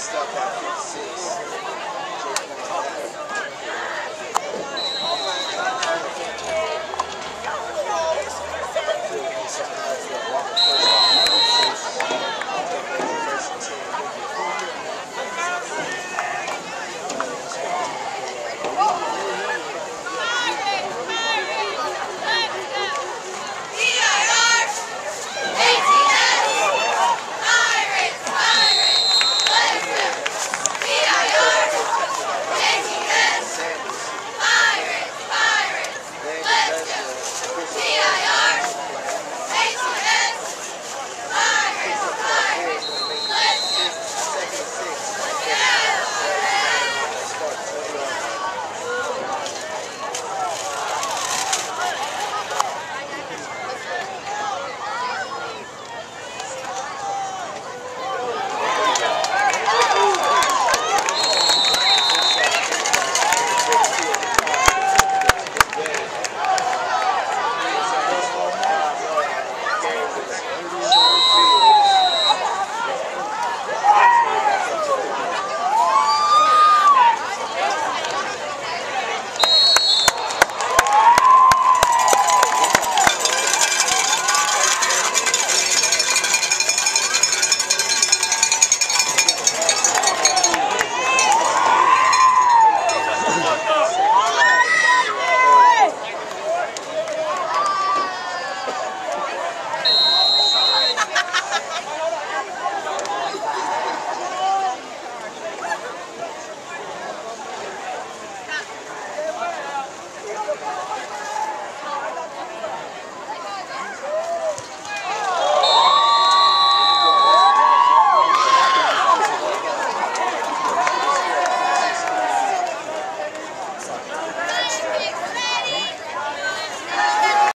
stuff after six. Damn.